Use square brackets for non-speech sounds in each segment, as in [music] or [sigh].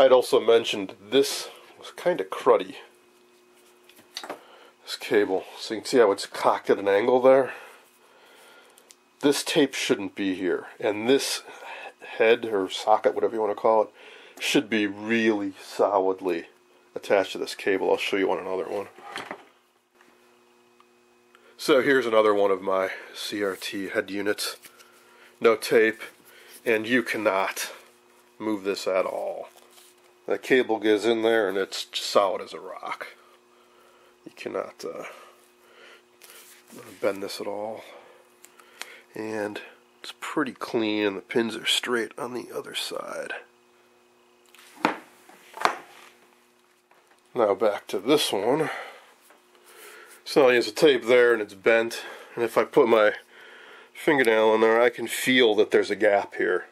I'd also mentioned this was kind of cruddy. This cable, so you can see how it's cocked at an angle there. This tape shouldn't be here, and this head or socket, whatever you want to call it, should be really solidly attached to this cable. I'll show you on another one. So here's another one of my CRT head units. No tape, and you cannot move this at all. The cable goes in there and it's solid as a rock. You cannot uh, bend this at all. And it's pretty clean and the pins are straight on the other side. Now back to this one. So there's a tape there and it's bent. And if I put my fingernail in there, I can feel that there's a gap here.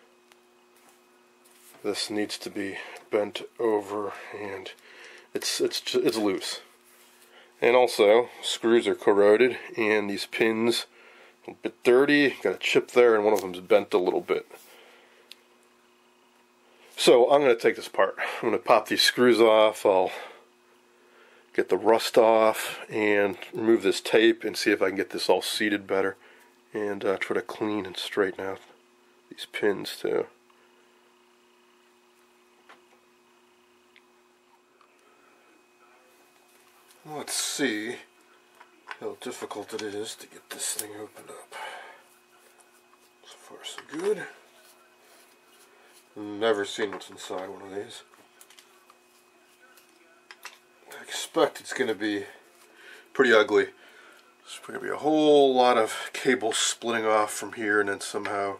This needs to be bent over and it's it's it's loose. And also, screws are corroded and these pins a bit dirty, got a chip there and one of them's bent a little bit. So I'm going to take this apart. I'm going to pop these screws off. I'll get the rust off and remove this tape and see if I can get this all seated better and uh, try to clean and straighten out these pins too. Let's see how difficult it is to get this thing opened up. So far so good. Never seen what's inside one of these I expect it's going to be pretty ugly. There's going to be a whole lot of cables splitting off from here and then somehow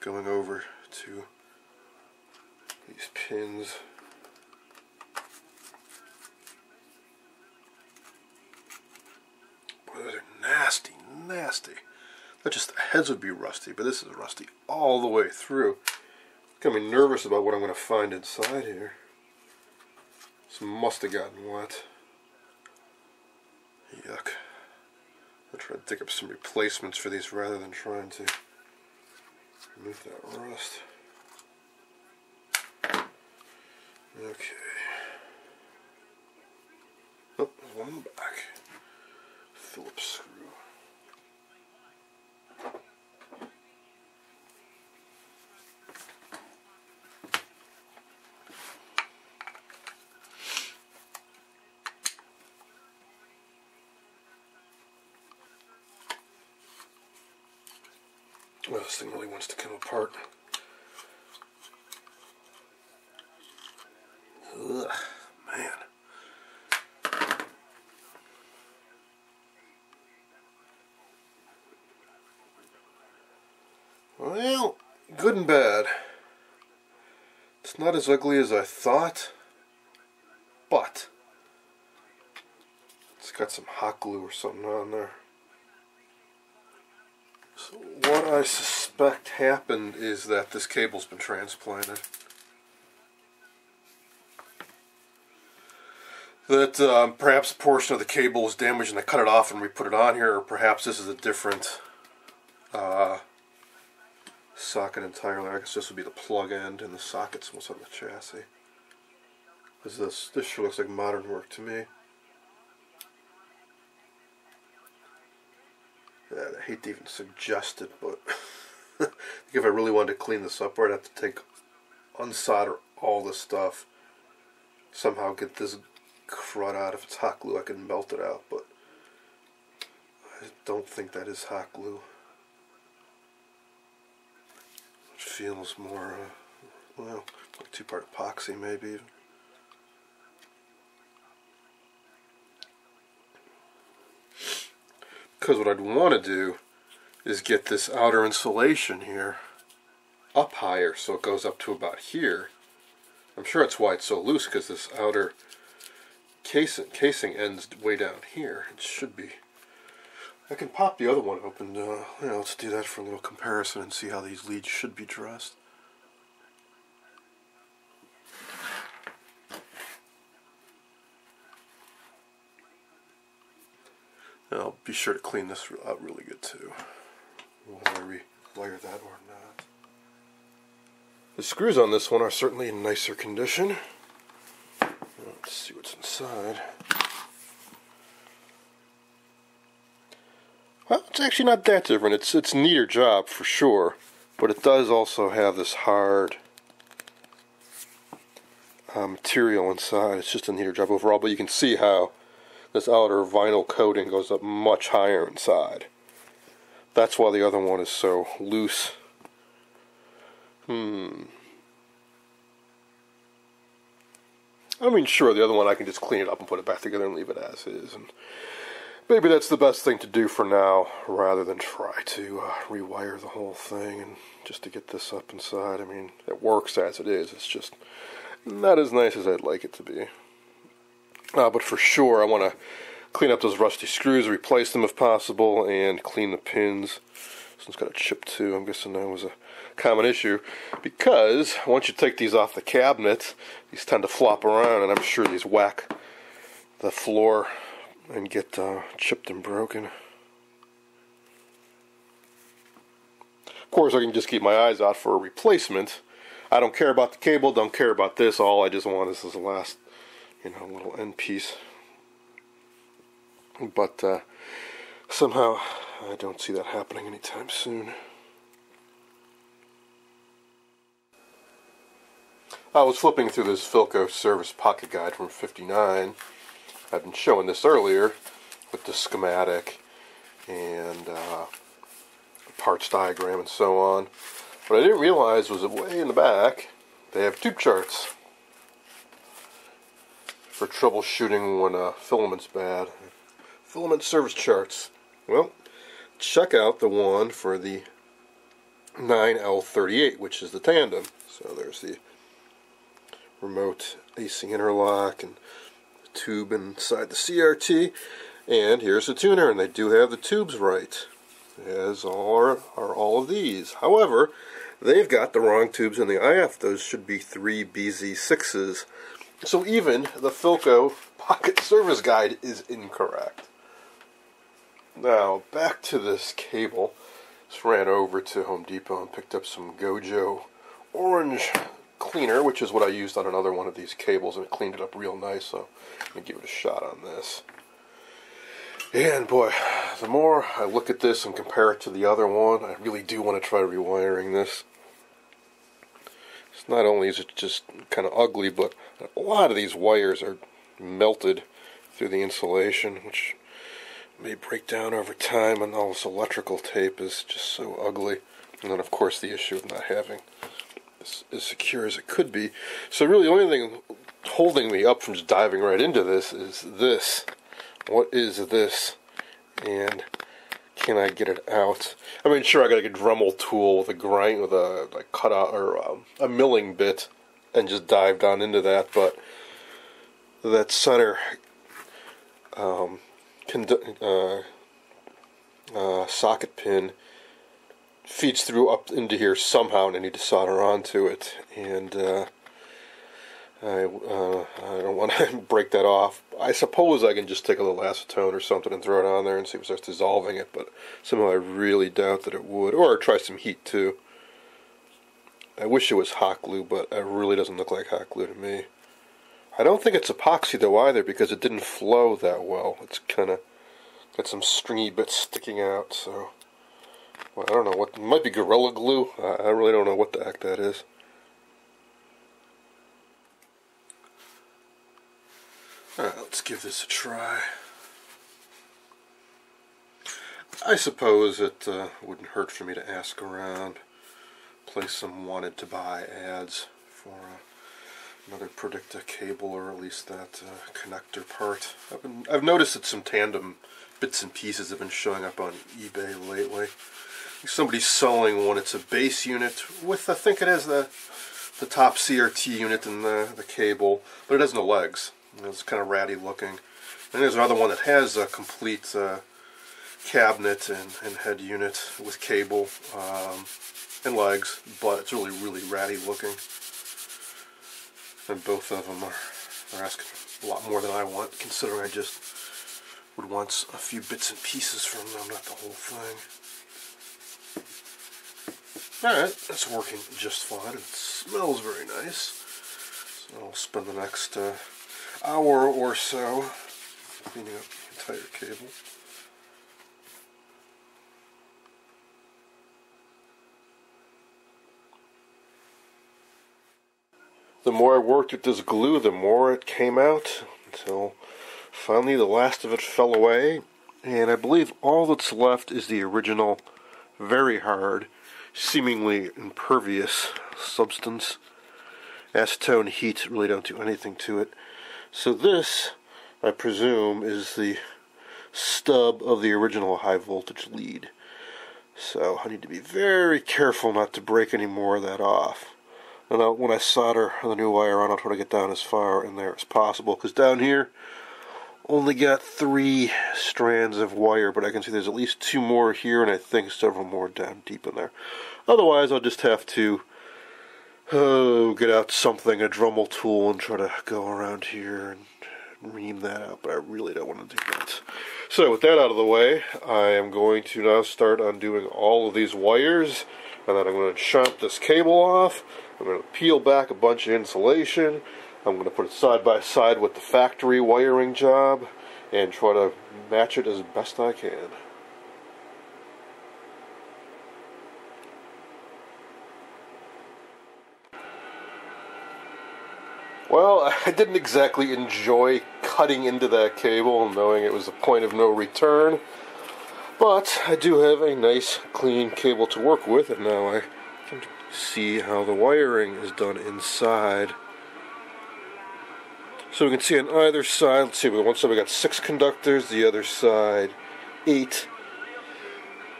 going over to these pins. Boy, those are nasty, nasty. Not just the heads would be rusty, but this is rusty all the way through. Got me nervous about what I'm going to find inside here. This must have gotten wet. Yuck. I'll try to dig up some replacements for these rather than trying to remove that rust. Okay. Oh, one back. Phillips screw. Well, this thing really wants to come apart. Ugh, man. Well, good and bad. It's not as ugly as I thought, but it's got some hot glue or something on there. So what I suspect happened is that this cable's been transplanted. That um, perhaps a portion of the cable was damaged and they cut it off and we put it on here, or perhaps this is a different uh, socket entirely. I guess this would be the plug end and the socket's what's on the chassis. This, this, this sure looks like modern work to me. I hate to even suggest it, but [laughs] [laughs] if I really wanted to clean this up, I'd have to take, unsolder all this stuff, somehow get this crud out. If it's hot glue, I can melt it out, but I don't think that is hot glue. It feels more, uh, well, like two-part epoxy maybe. Because what I'd want to do is get this outer insulation here up higher so it goes up to about here. I'm sure that's why it's so loose because this outer casing, casing ends way down here. It should be. I can pop the other one open. Uh, you know, let's do that for a little comparison and see how these leads should be dressed. I'll be sure to clean this out really good too, whether I rewire that or not. The screws on this one are certainly in nicer condition. Let's see what's inside. Well, it's actually not that different. It's it's a neater job for sure, but it does also have this hard uh, material inside. It's just a neater job overall, but you can see how this outer vinyl coating goes up much higher inside. That's why the other one is so loose. Hmm. I mean, sure, the other one I can just clean it up and put it back together and leave it as is. And maybe that's the best thing to do for now, rather than try to uh, rewire the whole thing and just to get this up inside. I mean, it works as it is. It's just not as nice as I'd like it to be. Uh, but for sure, I want to clean up those rusty screws, replace them if possible, and clean the pins. This one's got a chip too. I'm guessing that was a common issue because once you take these off the cabinet, these tend to flop around, and I'm sure these whack the floor and get uh, chipped and broken. Of course, I can just keep my eyes out for a replacement. I don't care about the cable, don't care about this. All I just want is this last, you know, little end piece. But uh, somehow I don't see that happening anytime soon. I was flipping through this Philco service pocket guide from 59. I've been showing this earlier with the schematic and uh, parts diagram and so on. What I didn't realize was that way in the back, they have tube charts for troubleshooting when a filament's bad. Filament service charts. Well, check out the one for the 9L38, which is the tandem. So there's the remote AC interlock and tube inside the CRT. And here's the tuner, and they do have the tubes right, as are, are all of these. However, they've got the wrong tubes in the IF. Those should be 3 BZ6s. So even the Philco [laughs] Pocket Service Guide is incorrect. Now, back to this cable. Just ran over to Home Depot and picked up some Gojo orange cleaner, which is what I used on another one of these cables, and it cleaned it up real nice, so I'm going to give it a shot on this. And boy, the more I look at this and compare it to the other one, I really do want to try rewiring this. It's not only is it just kind of ugly, but a lot of these wires are melted through the insulation, which may break down over time, and all this electrical tape is just so ugly. And then, of course, the issue of not having this as secure as it could be. So, really, the only thing holding me up from just diving right into this is this. What is this? And can I get it out? I mean, sure, I got like a Dremel tool with a grind, with a like cutout or um, a milling bit, and just dive down into that. But that center um, uh, uh, socket pin feeds through up into here somehow, and I need to solder onto it. And uh, I uh, I don't [laughs] want to break that off. I suppose I can just take a little acetone or something and throw it on there and see if it starts dissolving it, but somehow I really doubt that it would. Or try some heat too. I wish it was hot glue, but it really doesn't look like hot glue to me. I don't think it's epoxy though either because it didn't flow that well. It's kind of got some stringy bits sticking out, so well, I don't know what it might be Gorilla Glue. I, really don't know what the heck that is. Alright, let's give this a try. I suppose it uh, wouldn't hurt for me to ask around, place some wanted to buy ads for uh, another Predicta cable or at least that uh, connector part. I've, been, I've noticed that some tandem bits and pieces have been showing up on eBay lately. Somebody's selling one. It's a base unit with I think it has the the top CRT unit and the, the cable, but it has no legs. It's kind of ratty looking. And there's another one that has a complete uh, cabinet and, and, head unit with cable um, and legs, but it's really, really ratty looking. And both of them are, are asking a lot more than I want, considering I just would want a few bits and pieces from them, not the whole thing. Alright, that's working just fine. It smells very nice. So I'll spend the next uh, hour or so cleaning up the entire cable. The more I worked with this glue, the more it came out until finally the last of it fell away. And I believe all that's left is the original, very hard, seemingly impervious substance. Acetone heat really don't do anything to it. So this, I presume, is the stub of the original high voltage lead. So I need to be very careful not to break any more of that off. And I'll, when I solder the new wire on, I'll try to get down as far in there as possible. Because down here, only got three strands of wire, but I can see there's at least two more here, and I think several more down deep in there. Otherwise, I'll just have to oh, get out something, a Dremel tool, and try to go around here and ream that out. But I really don't want to do that. So with that out of the way, I am going to now start undoing all of these wires, and then I'm going to chop this cable off. I'm going to peel back a bunch of insulation. I'm going to put it side by side with the factory wiring job and try to match it as best I can. Well, [laughs] I didn't exactly enjoy cutting into that cable knowing it was a point of no return, but I do have a nice clean cable to work with and now I see how the wiring is done inside. So we can see on either side, let's see, one side we got six conductors, the other side eight.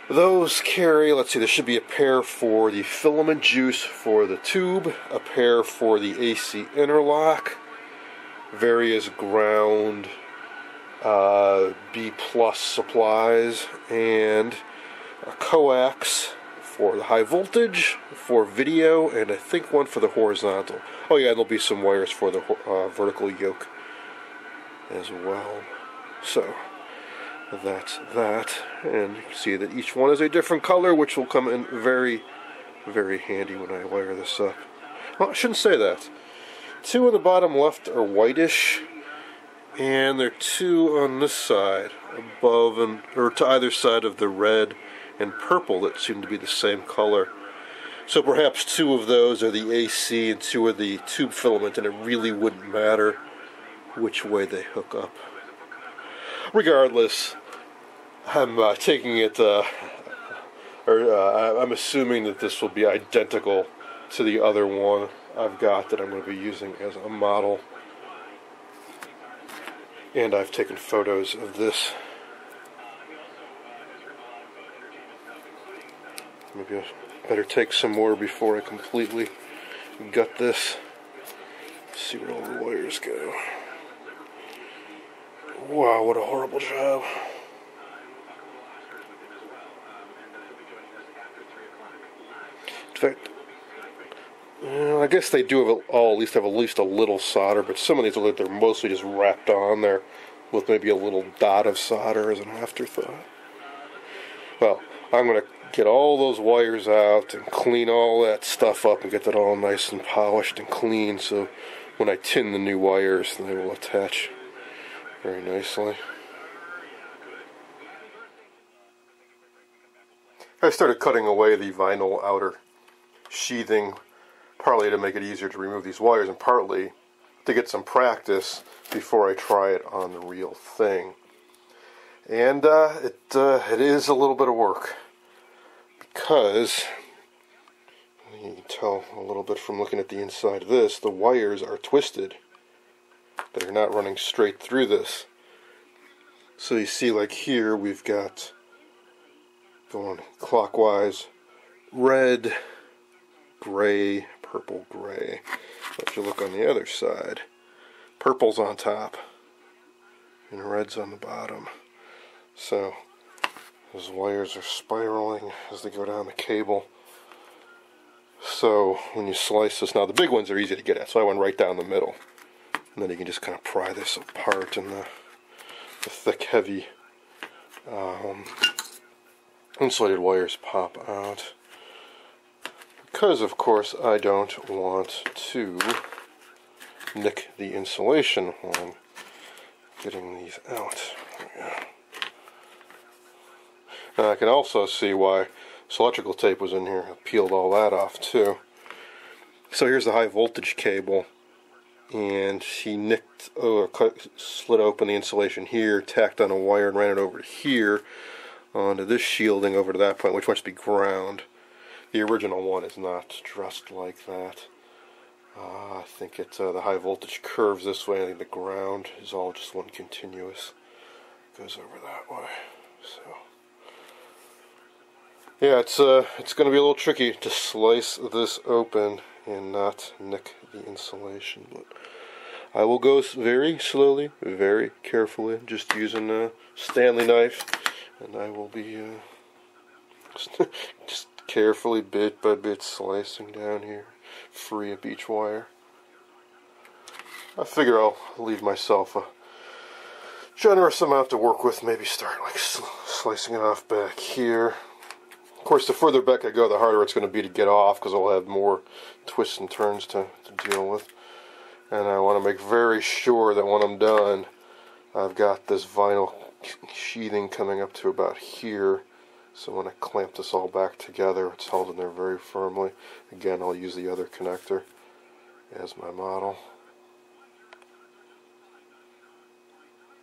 Those carry, let's see, there should be a pair for the filament juice for the tube, a pair for the AC interlock, various ground uh, B plus supplies, and a coax for the high voltage, for video, and I think one for the horizontal. Oh yeah, there'll be some wires for the uh, vertical yoke as well. So that's that, and you can see that each one is a different color, which will come in very, very handy when I wire this up. Well, I shouldn't say that. Two on the bottom left are whitish, and there are two on this side, above and or to either side of the red and purple that seem to be the same color. So perhaps two of those are the AC and two are the tube filament, and it really wouldn't matter which way they hook up. Regardless, I'm uh, taking it, uh, or uh, I'm assuming that this will be identical to the other one I've got that I'm going to be using as a model. And I've taken photos of this Maybe I better take some more before I completely gut this. Let's see where all the wires go. Wow, what a horrible job. In fact, well, I guess they do have all at least have at least a little solder, but some of these look like they're mostly just wrapped on there with maybe a little dot of solder as an afterthought. Well, I'm going to get all those wires out and clean all that stuff up and get that all nice and polished and clean so when I tin the new wires they will attach very nicely. I started cutting away the vinyl outer sheathing partly to make it easier to remove these wires and partly to get some practice before I try it on the real thing. And uh, it, uh, it is a little bit of work because you can tell a little bit from looking at the inside of this, the wires are twisted. They're not running straight through this. So you see like here we've got going clockwise red, gray, purple, gray. But If you look on the other side, purple's on top and red's on the bottom. So those wires are spiraling as they go down the cable. So when you slice this, now the big ones are easy to get at, so I went right down the middle. And then you can just kind of pry this apart and the, the thick, heavy um, insulated wires pop out. Because, of course, I don't want to nick the insulation while I'm getting these out. I can also see why electrical tape was in here. I peeled all that off too. So here's the high voltage cable and he nicked, oh, cut, slit open the insulation here, tacked on a wire and ran it over here onto this shielding over to that point, which must be ground. The original one is not dressed like that. Uh, I think it's uh, the high voltage curves this way. I think the ground is all just one continuous. Goes over that way. So yeah, it's uh, it's going to be a little tricky to slice this open and not nick the insulation. But I will go very slowly, very carefully, just using a Stanley knife, and I will be uh, just [laughs] carefully, bit by bit, slicing down here, free of each wire. I figure I'll leave myself a generous amount to work with. Maybe start like slicing it off back here. Of course, the further back I go, the harder it's going to be to get off because I'll have more twists and turns to, to deal with. And I want to make very sure that when I'm done, I've got this vinyl sheathing coming up to about here. So when I clamp this all back together, it's held in there very firmly. Again, I'll use the other connector as my model.